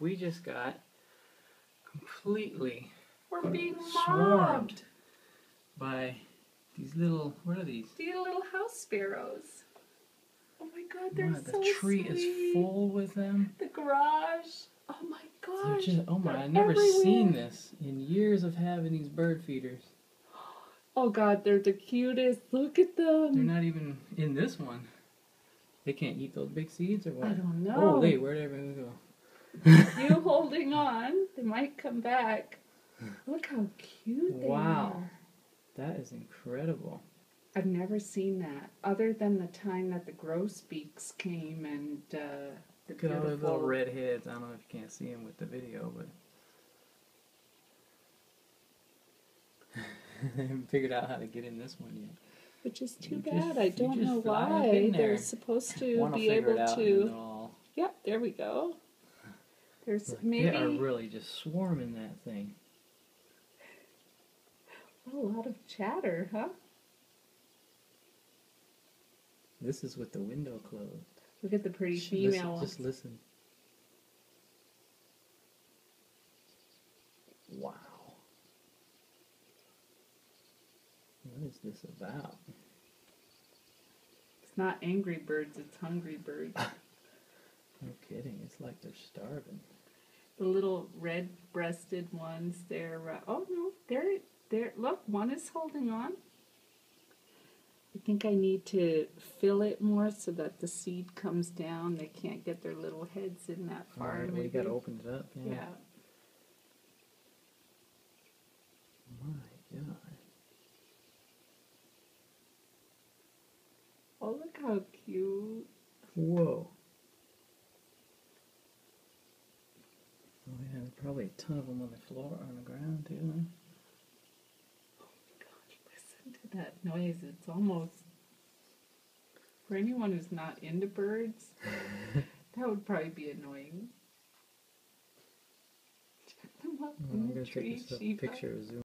we just got completely We're being Swarmed. mobbed. by these little. What are these? These little house sparrows. Oh my god, they're Wow, the so tree sweet. is full with them. The garage. Oh my gosh. just, oh my! I've never seen this in years of having these bird feeders. Oh god, they're the cutest. Look at them. They're not even in this one. They can't eat those big seeds or what? I don't know. Oh, wait, where'd everything go? you holding on. They might come back. Look how cute they Wow. are. That is incredible. I've never seen that, other than the time that the grosbeaks came and uh, the Look at all those little red heads. I don't know if you can't see them with the video, but I haven't figured out how to get in this one yet. Which is too You bad. just- I don't know why. They're supposed to be able it out, and to. Yep, there we go. There's maybe They are really just swarming that thing. a lot of chatter, huh? This is with the window closed. Look at the pretty Sh- listen- Just listen. Wow. What is this about? It's not angry birds, it's hungry birds. No kidding. It's like they're starving. the little red-breasted ones, they're uh, oh no, they're they're look, one is holding on. I think I need to fill it more so that the seed comes down. They can't get their little heads in that All far. right, we gotta open it up. Yeah. yeah. My God. Oh, look how cute. Whoa. Oh yeah, probably a ton of them on the floor, on the ground too. Huh? Gosh, listen to that noise. It's almost for anyone who's not into birds, that would probably be annoying. Check them up Oh, I'm the gonna take this uh, picture of Zoom.